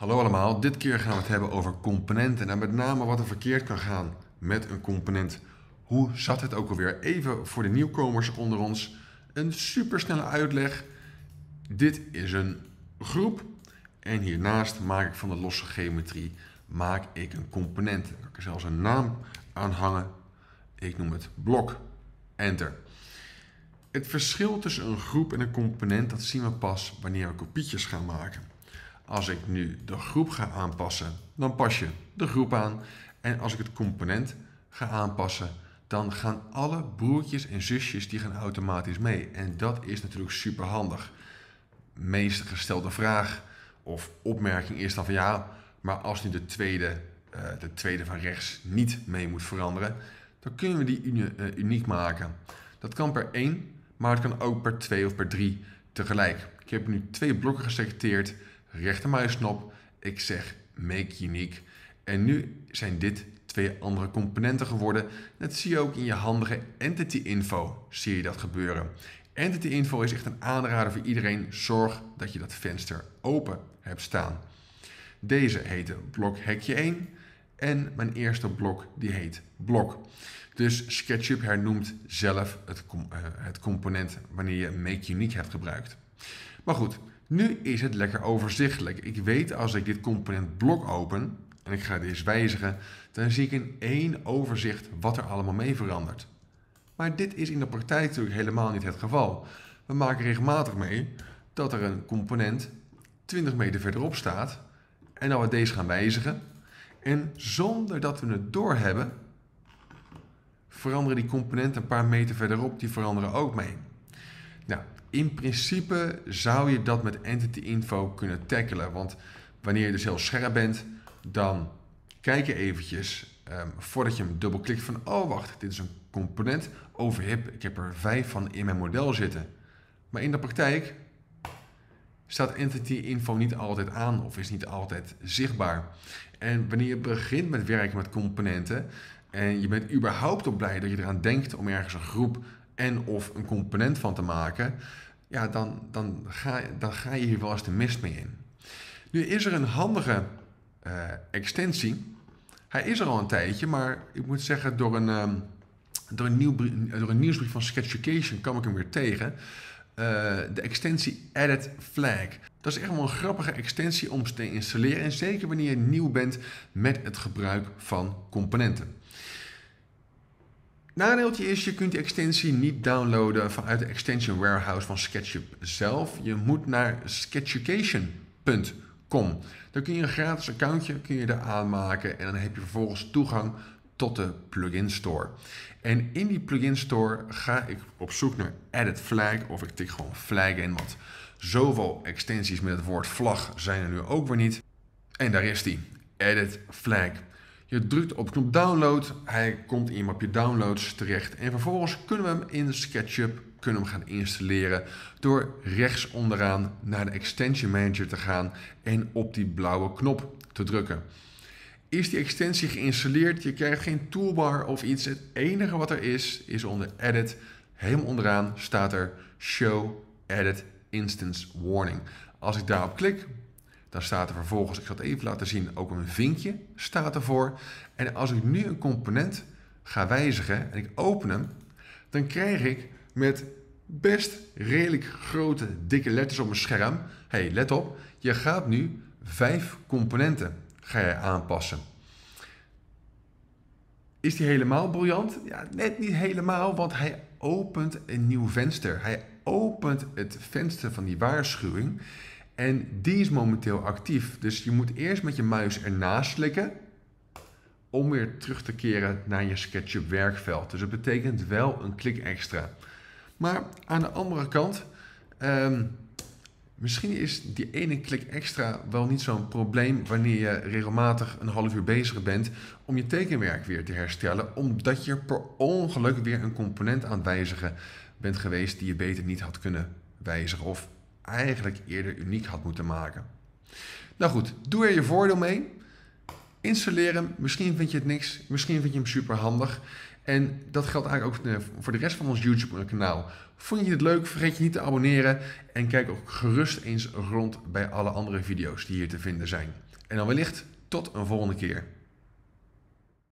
Hallo allemaal, dit keer gaan we het hebben over componenten en met name wat er verkeerd kan gaan met een component. Hoe zat het ook alweer? Even voor de nieuwkomers onder ons een supersnelle uitleg. Dit is een groep en hiernaast maak ik van de losse geometrie maak ik een component. Daar kan ik er zelfs een naam aan hangen. Ik noem het blok. Enter. Het verschil tussen een groep en een component dat zien we pas wanneer we kopietjes gaan maken. Als ik nu de groep ga aanpassen, dan pas je de groep aan. En als ik het component ga aanpassen, dan gaan alle broertjes en zusjes die gaan automatisch mee. En dat is natuurlijk super handig. Meest gestelde vraag of opmerking is dan van ja, maar als nu de tweede, uh, de tweede van rechts niet mee moet veranderen, dan kunnen we die uh, uniek maken. Dat kan per één, maar het kan ook per twee of per drie tegelijk. Ik heb nu twee blokken geselecteerd rechtermuisknop. Ik zeg make unique. En nu zijn dit twee andere componenten geworden. Dat zie je ook in je handige entity info. Zie je dat gebeuren. Entity info is echt een aanrader voor iedereen. Zorg dat je dat venster open hebt staan. Deze heette blok hekje 1 en mijn eerste blok die heet blok. Dus SketchUp hernoemt zelf het, uh, het component wanneer je make unique hebt gebruikt. Maar goed, nu is het lekker overzichtelijk. Ik weet als ik dit component blok open en ik ga deze wijzigen, dan zie ik in één overzicht wat er allemaal mee verandert. Maar dit is in de praktijk natuurlijk helemaal niet het geval. We maken regelmatig mee dat er een component 20 meter verderop staat en dat we deze gaan wijzigen. En zonder dat we het doorhebben, veranderen die componenten een paar meter verderop, die veranderen ook mee. Nou, in principe zou je dat met Entity Info kunnen tackelen. Want wanneer je dus heel scherp bent, dan kijk je eventjes um, voordat je hem dubbelklikt van... oh wacht, dit is een component overhip. Ik heb er vijf van in mijn model zitten. Maar in de praktijk staat Entity Info niet altijd aan of is niet altijd zichtbaar. En wanneer je begint met werken met componenten en je bent überhaupt op blij dat je eraan denkt om ergens een groep en of een component van te maken, ja, dan, dan, ga, dan ga je hier wel eens de mist mee in. Nu is er een handige uh, extensie. Hij is er al een tijdje, maar ik moet zeggen, door een, um, door een, nieuw, door een nieuwsbrief van Sketchucation kwam ik hem weer tegen. Uh, de extensie Edit Flag. Dat is echt wel een grappige extensie om te installeren. En zeker wanneer je nieuw bent met het gebruik van componenten. Nadeeltje is, je kunt die extensie niet downloaden vanuit de extension warehouse van SketchUp zelf. Je moet naar sketchucation.com. Dan kun je een gratis accountje kun je daar aanmaken en dan heb je vervolgens toegang tot de plugin store. En in die plugin store ga ik op zoek naar edit flag of ik tik gewoon flag in, want zoveel extensies met het woord vlag zijn er nu ook weer niet. En daar is die, edit flag. Je drukt op knop download, hij komt in je mapje downloads terecht en vervolgens kunnen we hem in SketchUp kunnen hem gaan installeren door rechts onderaan naar de Extension Manager te gaan en op die blauwe knop te drukken. Is die extensie geïnstalleerd, je krijgt geen toolbar of iets. Het enige wat er is, is onder Edit, helemaal onderaan staat er Show Edit Instance Warning. Als ik daarop klik, dan staat er vervolgens, ik zal het even laten zien, ook een vinkje staat ervoor. En als ik nu een component ga wijzigen en ik open hem, dan krijg ik met best redelijk grote, dikke letters op mijn scherm. hey, let op, je gaat nu vijf componenten ga je aanpassen. Is die helemaal briljant? Ja, net niet helemaal, want hij opent een nieuw venster. Hij opent het venster van die waarschuwing. En die is momenteel actief. Dus je moet eerst met je muis ernaast slikken om weer terug te keren naar je SketchUp werkveld. Dus dat betekent wel een klik extra. Maar aan de andere kant, um, misschien is die ene klik extra wel niet zo'n probleem wanneer je regelmatig een half uur bezig bent om je tekenwerk weer te herstellen, omdat je per ongeluk weer een component aan het wijzigen bent geweest die je beter niet had kunnen wijzigen of eigenlijk eerder uniek had moeten maken. Nou goed, doe er je voordeel mee. Installeer hem. Misschien vind je het niks. Misschien vind je hem super handig. En dat geldt eigenlijk ook voor de rest van ons YouTube-kanaal. Vond je het leuk? Vergeet je niet te abonneren. En kijk ook gerust eens rond bij alle andere video's die hier te vinden zijn. En dan wellicht tot een volgende keer.